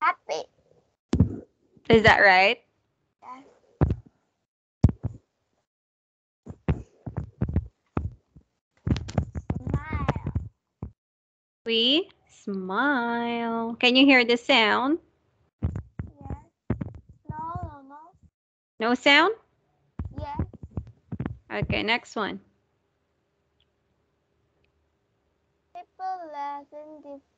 Happy. Is that right? Yes. Smile. We smile. Can you hear the sound? Yes. No, no, no. No sound? Yes. Okay, next one. People laugh in different.